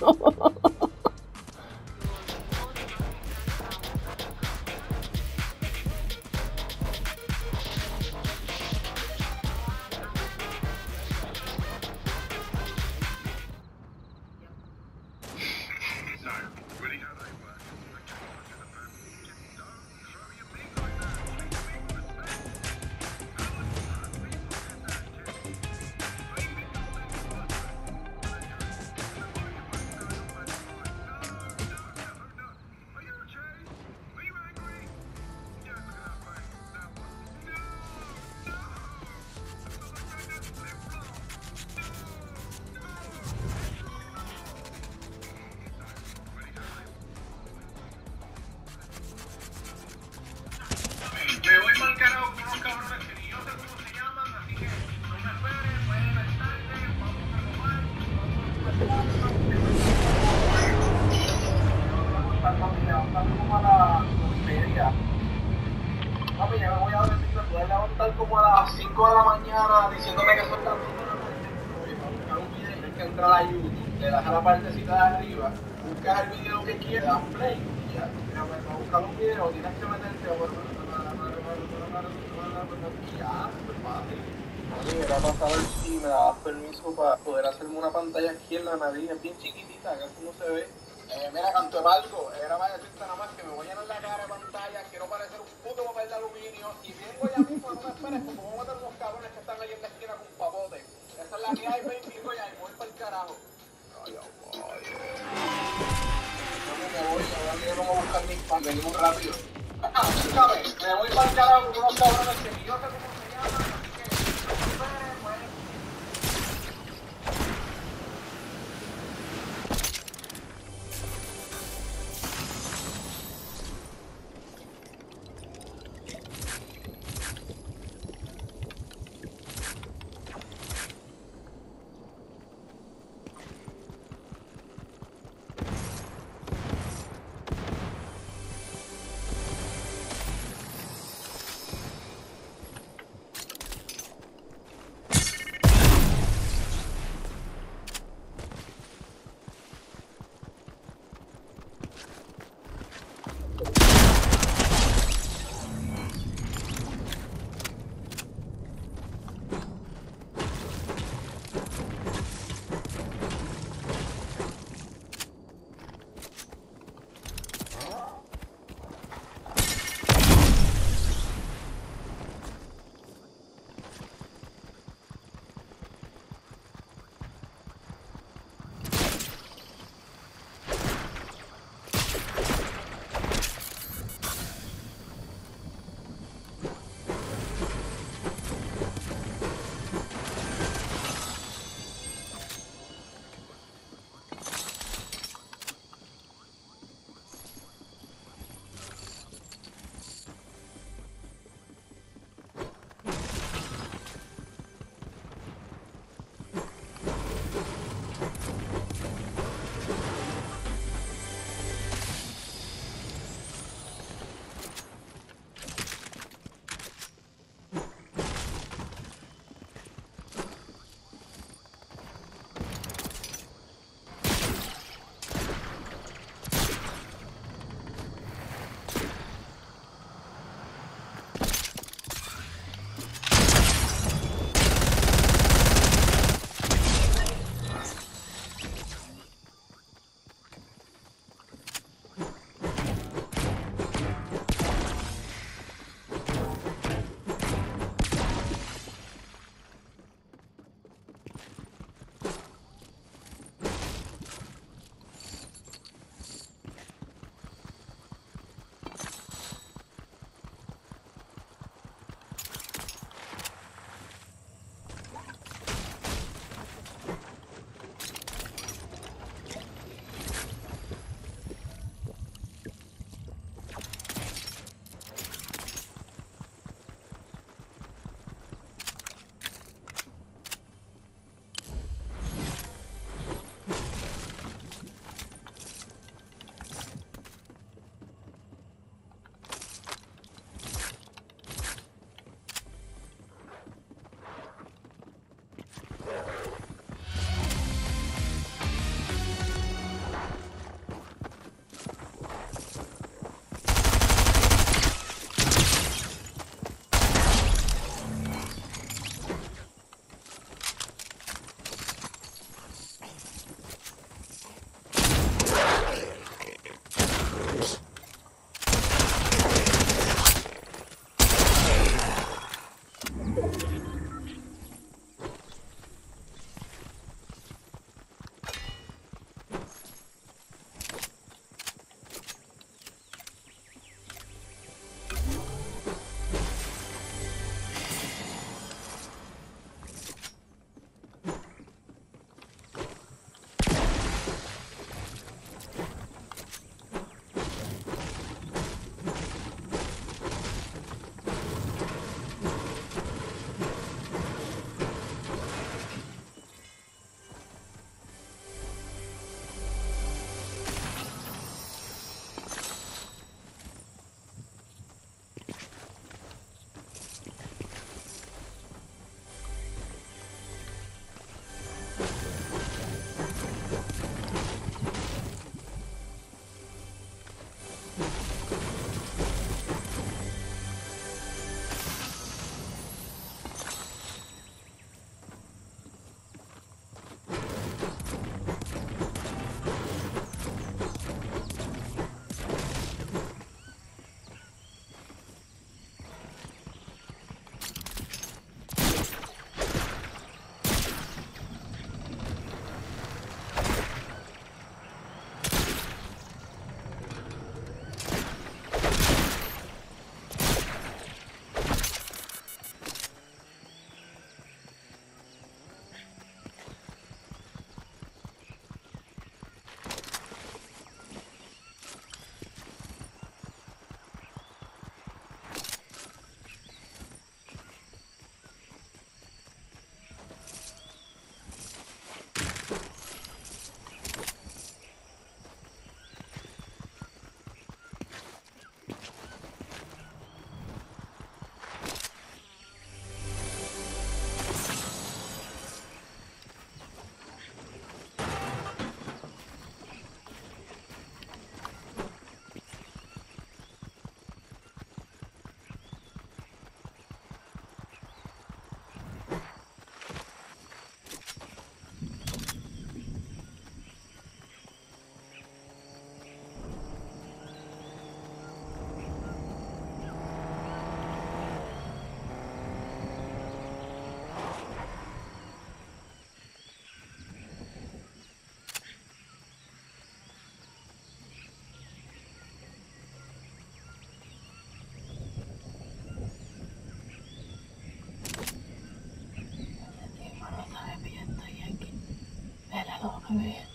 no. Me levantar como a las 5 de la mañana diciéndome que son las 5 de la mañana. Oye, para un video tienes que entrar a YouTube, le das a la partecita de arriba, buscas el video que quieras, das play y ya. Pues, para buscar un video tienes que meterte a y ya, súper fácil. Para saber si me dabas permiso para poder hacerme una pantalla aquí en la nariz, es bien chiquitita, casi no se ve. Eh, mira, canto algo, era para decirte nada más que me voy a llenar la cara de pantalla, quiero parecer un puto papel de aluminio y vengo ya mismo, no me esperes, porque vamos a meter unos cabrones que están ahí en la esquina con papote. Esa es la que hay, baby, hijo, ya, y voy para el carajo. Ay. Yo me voy, ahora a buscar mis pan, venimos rápido. Ah, me voy para el carajo con unos cabrones que yo sé cómo se llaman, A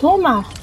tomar.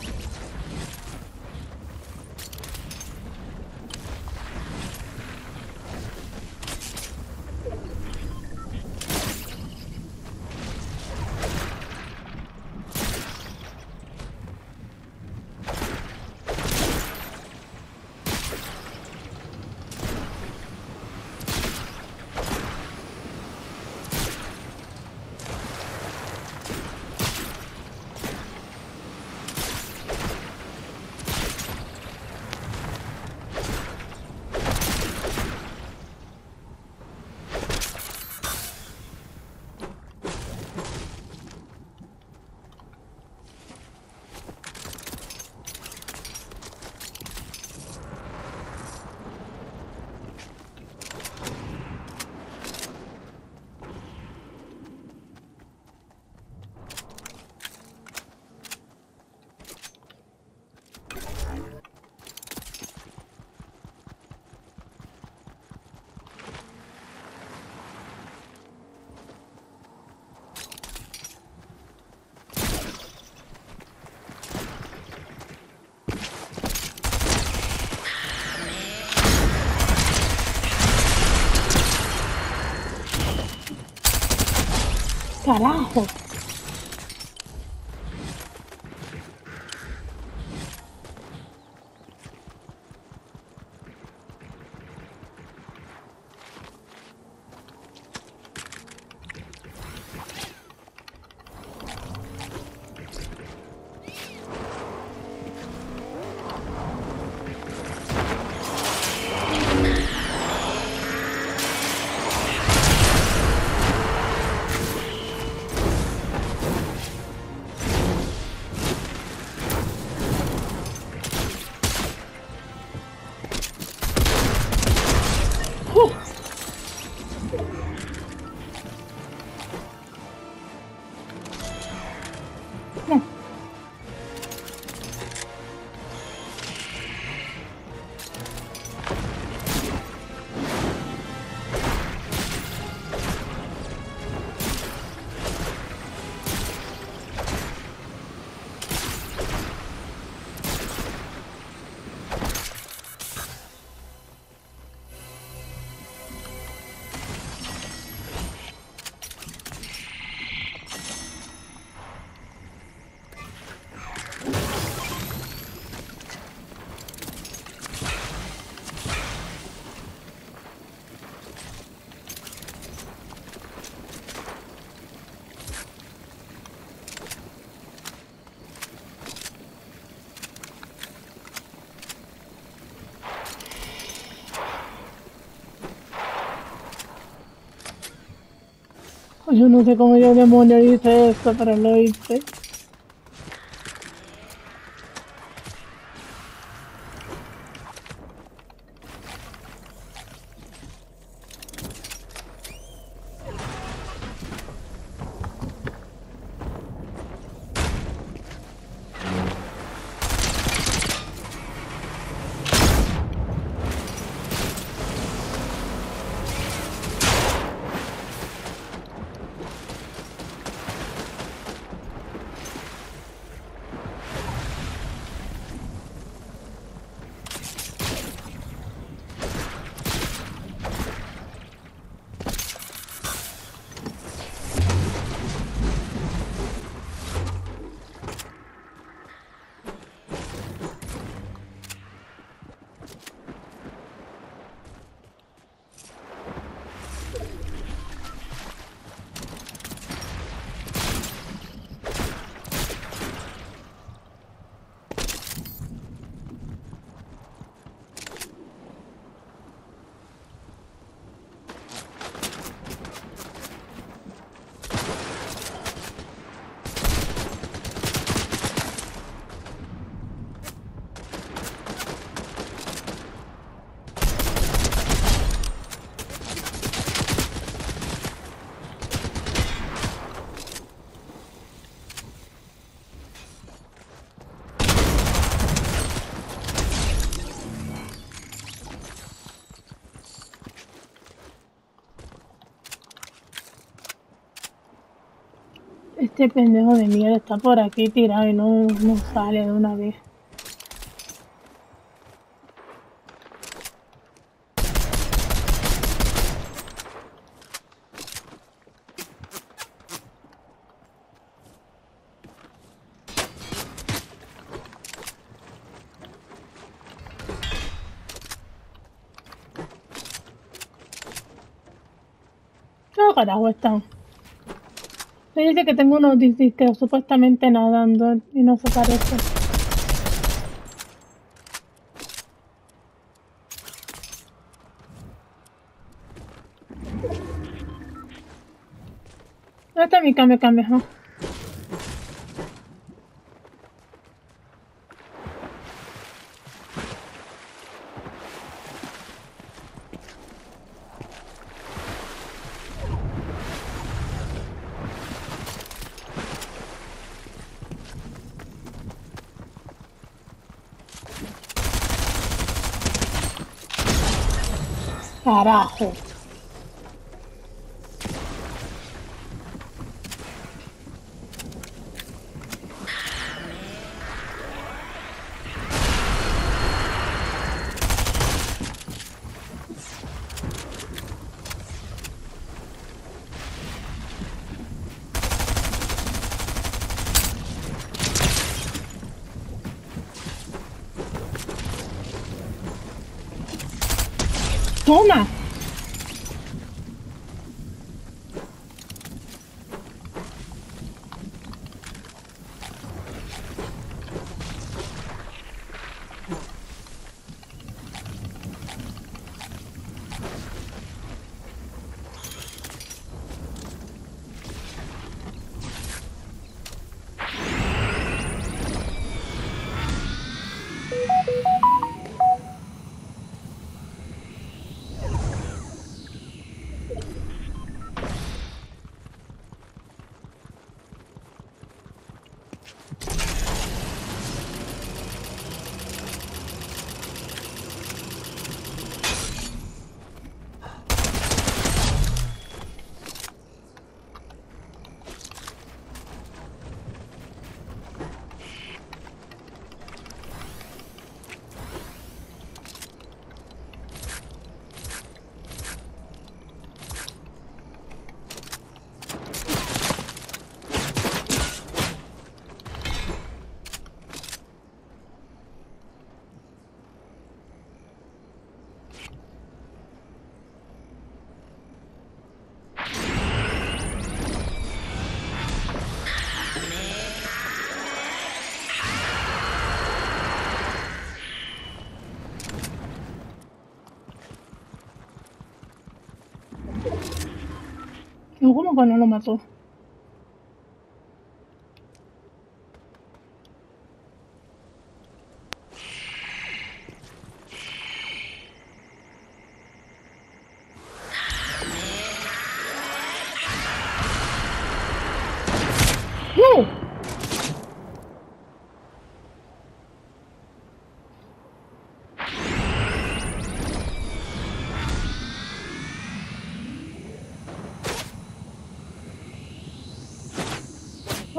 Cả. No. Yo no sé cómo yo demonio hice esto, pero lo hice. Este pendejo de mierda está por aquí tirado y no, no sale de una vez. ¿Qué carajo están? Me dice que tengo unos que supuestamente nadando y no se parece. ¿Dónde está mi cambio, cambio? ¿no? Carajo. 好嘛 ¿Cómo que no lo mató?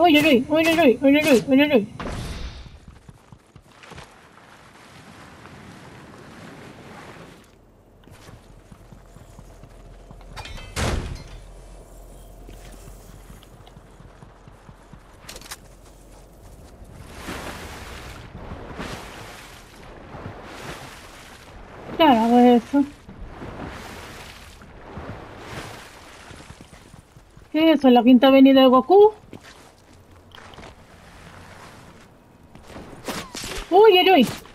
uy, uy, uy, uy, uy, uy, uy, uy. Claro, eso. ¿Qué es eso? ¿La quinta avenida de Goku? doing?